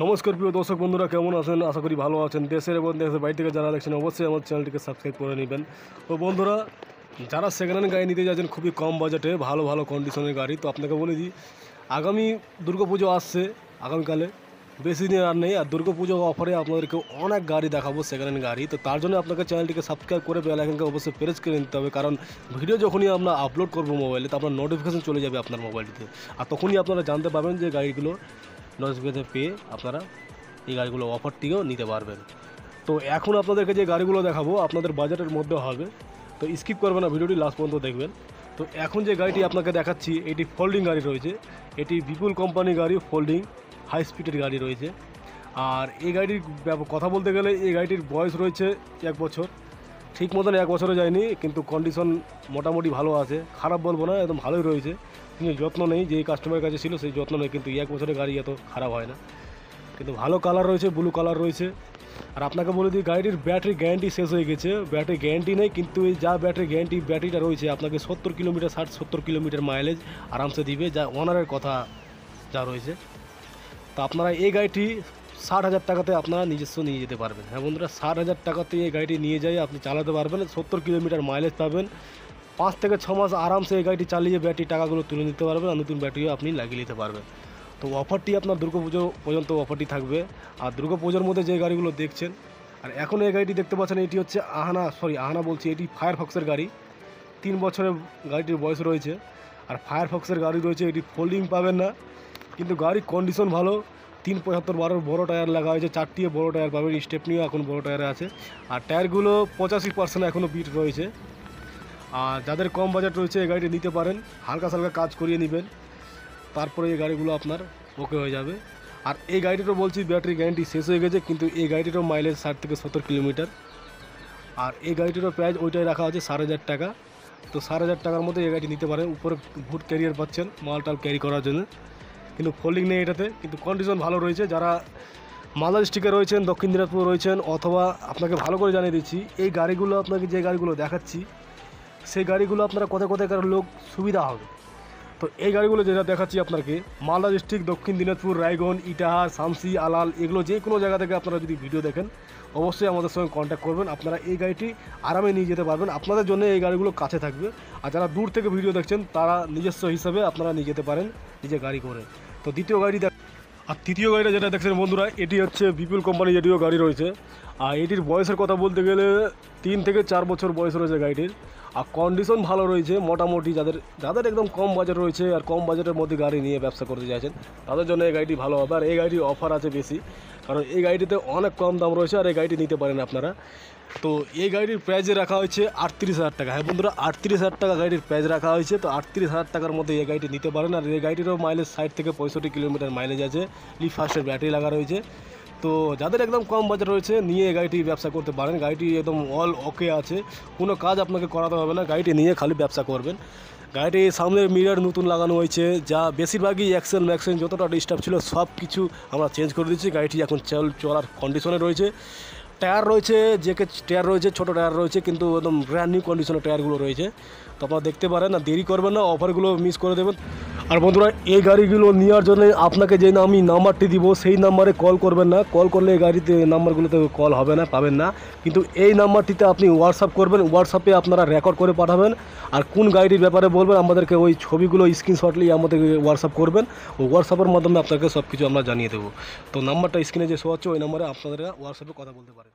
নমস্কার প্রিয় দর্শক বন্ধুরা, কেমন আছেন? আশা করি ভালো আছেন। দেশের এবং দেশের বাইরে থেকে যারা দেখছেন, অবশ্যই আমার চ্যানেলটিকে সাবস্ক্রাইব করে নেবেন। তো বন্ধুরা, যারা সেকেন্ড হ্যান্ড গাড়ি নিতে যাচ্ছেন খুবই কম বাজেটে ভালো ভালো কন্ডিশনের গাড়ি, তো আপনাকে বলে দিই, আগামী দুর্গাপুজো আসছে আগামীকালে। বেশি দিন আর নেই, আর দুর্গাপুজো অফারে আপনাদেরকে অনেক গাড়ি দেখাবো সেকেন্ড হ্যান্ড গাড়ি। তো তার জন্য আপনাকে চ্যানেলটিকে সাবস্ক্রাইব করে বেল আইকনকে অবশ্যই প্রেস করে নিতে হবে, কারণ ভিডিও যখনই আমরা আপলোড করব মোবাইলে তো আপনার নোটিফিকেশন চলে যাবে আপনার মোবাইলটিতে আর তখনই আপনারা জানতে পারবেন যে গাড়িগুলো নোটিফিকেশন পেয়ে আপনারা এই গাড়িগুলো অফারটিও নিতে পারবেন। তো এখন আপনাদেরকে যে গাড়িগুলো দেখাবো, আপনাদের বাজেটের মধ্যে হবে। তো স্কিপ করবেন না, ভিডিওটি লাস্ট পর্যন্ত দেখবেন। তো এখন যে গাড়িটি আপনাকে দেখাচ্ছি, এটি ফোল্ডিং গাড়ি রয়েছে। এটি বিপুল কোম্পানি গাড়ি ফোল্ডিং হাই স্পিডের গাড়ি রয়েছে। আর এই গাড়িটির কথা বলতে গেলে এই গাড়িটির বয়স রয়েছে এক বছর। ঠিক মতন এক বছরে যায়নি, কিন্তু কন্ডিশন মোটামুটি ভালো আছে। খারাপ বলব না, একদম ভালোই রয়েছে। কিন্তু যত্ন নেই যে কাস্টমারের কাছে ছিল সেই যত্ন নেই, কিন্তু এক বছরের গাড়ি এত খারাপ হয় না। কিন্তু ভালো কালার রয়েছে ব্লু কালার রয়েছে। আর আপনাকে বলে দিই গাড়ির ব্যাটারি গ্যারান্টি শেষ হয়ে গেছে। ব্যাটারি গ্যারান্টি নেই, কিন্তু এই যা ব্যাটারি গ্যারান্টি ব্যাটারিটা রয়েছে, আপনাকে সত্তর কিলোমিটার, ষাট সত্তর কিলোমিটার মাইলেজ আরামসে দিবে, যা ওনারের কথা যা রয়েছে। তো আপনারা এই গাড়িটি ষাট হাজার টাকাতে আপনারা নিজস্ব নিয়ে যেতে পারবেন। হ্যাঁ বন্ধুরা, ষাট হাজার টাকাতে এই গাড়িটি নিয়ে যাই, আপনি চালাতে পারবেন। সত্তর কিলোমিটার মাইলেজ পাবেন। পাঁচ থেকে ছ মাস আরামসে এই গাড়িটি চালিয়ে ব্যাটারি টাকাগুলো তুলে নিতে পারবেন আর নতুন ব্যাটারিও আপনি লাগিয়ে নিতে পারবেন। তো অফারটি আপনার দুর্গাপুজো পর্যন্ত অফারটি থাকবে। আর দুর্গাপুজোর মধ্যে যে গাড়িগুলো দেখছেন, আর এখন এই গাড়িটি দেখতে পাচ্ছেন, এটি হচ্ছে আহানা সরি আহানা বলছি, এটি ফায়ার ফক্সের গাড়ি। তিন বছরের গাড়িটির বয়স রয়েছে। আর ফায়ার ফক্সের গাড়ি রয়েছে, এটি ফোল্ডিং পাবেন না। কিন্তু গাড়ির কন্ডিশন ভালো। তিন পঁচাত্তর বারোর বড়ো টায়ার লাগা হয়েছে চারটি বড়ো টায়ার পাবেন, স্টেপনিও এখন বড়ো টায়ারে আছে। আর টায়ারগুলো পঁচাশি পার্সেন্ট এখনও বিট রয়েছে। আর যাদের কম বাজেট রয়েছে, এই গাড়িটি নিতে পারেন, হালকা সালকা কাজ করিয়ে নেবেন, তারপরে এই গাড়িগুলো আপনার ওকে হয়ে যাবে। আর এই গাড়িটিরও বলছি, ব্যাটারি গ্যারান্টি শেষ হয়ে গেছে, কিন্তু এই গাড়িটিরও মাইলেজ ষাট থেকে সত্তর কিলোমিটার। আর এই গাড়িটিরও প্রাইস ওইটাই রাখা আছে, সাড়ে হাজার টাকা। তো সাড়ে হাজার টাকার মধ্যে এই গাড়িটি নিতে পারেন, উপরে ভুট ক্যারিয়ার পাচ্ছেন মাল টাল ক্যারি করার জন্য। কিন্তু ফোল্ডিং নেই এটাতে। কিন্তু কন্ডিশন ভালো রয়েছে। যারা মালদা ডিস্ট্রিক্টে রয়েছেন, দক্ষিণ দিনাজপুর রয়েছেন, অথবা আপনাকে ভালো করে জানিয়ে দিচ্ছি, এই গাড়িগুলো আপনাকে যে গাড়িগুলো দেখাচ্ছি, সেই গাড়িগুলো আপনারা কোথায় কোথায় কারোর লোক সুবিধা হবে? তো এই গাড়িগুলো যেটা দেখাচ্ছি আপনাকে, মালদা ডিস্ট্রিক্ট, দক্ষিণ দিনাজপুর, রায়গঞ্জ, ইটাহার, শামসি, আলাল, এগুলো যে কোনো জায়গা থেকে আপনারা যদি ভিডিও দেখেন, অবশ্যই আমাদের সঙ্গে কন্ট্যাক্ট করবেন। আপনারা এই গাড়িটি আরামে নিয়ে যেতে পারবেন। আপনাদের জন্য এই গাড়িগুলো কাছে থাকবে। আর যারা দূর থেকে ভিডিও দেখছেন, তারা নিজস্ব হিসাবে আপনারা নিয়ে যেতে পারেন নিজে গাড়ি করে। তো দ্বিতীয় গাড়ি আর তৃতীয় গাড়িটা যেটা দেখছেন বন্ধুরা, এটি হচ্ছে বিপুল কোম্পানি যেটিও গাড়ি রয়েছে। আর এটির বয়সের কথা বলতে গেলে তিন থেকে চার বছর বয়স রয়েছে গাড়িটির। আর কন্ডিশন ভালো রয়েছে, মোটামুটি যাদের যাদের একদম কম বাজেট রয়েছে আর কম বাজেটের মধ্যে গাড়ি নিয়ে ব্যবসা করতে চাইছেন, তাদের জন্য এই গাড়িটি ভালো হবে। আর এই গাড়িটির অফার আছে বেশি, কারণ এই গাড়িটিতে অনেক কম দাম রয়েছে আর এই গাড়িটি নিতে পারেন আপনারা। তো এই গাড়ির প্রাইজে রাখা হয়েছে আটত্রিশ হাজার টাকা। হ্যাঁ বন্ধুরা, আটত্রিশ হাজার টাকা গাড়ির প্রাইজ রাখা হয়েছে। তো আটত্রিশ হাজার টাকার মধ্যে এই গাড়িটি নিতে পারেন। আর এই গাড়িটিরও মাইলেজ ষাট থেকে পঁয়ষট্টি কিলোমিটার মাইলেজ আছে। লি ফাস্টের ব্যাটারি লাগা রয়েছে। তো যাদের একদম কম বাজেট রয়েছে, নিয়ে গাড়িটি ব্যবসা করতে পারেন। গাড়িটি একদম অল ওকে আছে। কোনো কাজ আপনাকে করাতে হবে না। গাড়িটি নিয়ে খালি ব্যবসা করবেন। গাড়িটির সামনে মিরার নতুন লাগানো হয়েছে। যা বেশিরভাগই অ্যাক্সেল ম্যাক্সেল যতটা ডিস্টার্ব ছিল, সব কিছু আমরা চেঞ্জ করে দিচ্ছি গাড়িটি এখন চল, চলার কন্ডিশনে রয়েছে। টায়ার রয়েছে, যে কে টায়ার রয়েছে, ছোটো টায়ার রয়েছে, কিন্তু একদম ব্র্যান্ড নিউ কন্ডিশনের টায়ারগুলো রয়েছে। তো আপনারা দেখতে পারেন না দেরি করবেন না অফারগুলো মিস করে দেবেন। আর বন্ধুরা, এই গাড়িগুলো নেওয়ার জন্য আপনাকে যে আমি নাম্বারটি দিব, সেই নাম্বারে কল করবেন না। কল করলে এই গাড়িতে নাম্বারগুলোতে কল হবে না, পাবেন না। কিন্তু এই নাম্বারটিতে আপনি হোয়াটসঅ্যাপ করবেন। হোয়াটসঅ্যাপে আপনারা রেকর্ড করে পাঠাবেন। আর কোন গাড়িটির ব্যাপারে বলবেন, আমাদেরকে ওই ছবিগুলো স্ক্রিনশট নিয়ে আমাদেরকে হোয়াটসঅ্যাপ করবেন। ও হোয়াটসঅ্যাপের মাধ্যমে আপনাকে সব কিছু আমরা জানিয়ে দেবো। তো নাম্বারটা স্ক্রিনে যে শো হচ্ছে ওই নাম্বারে আপনারা হোয়াটসঅ্যাপে কথা বলতে পারেন।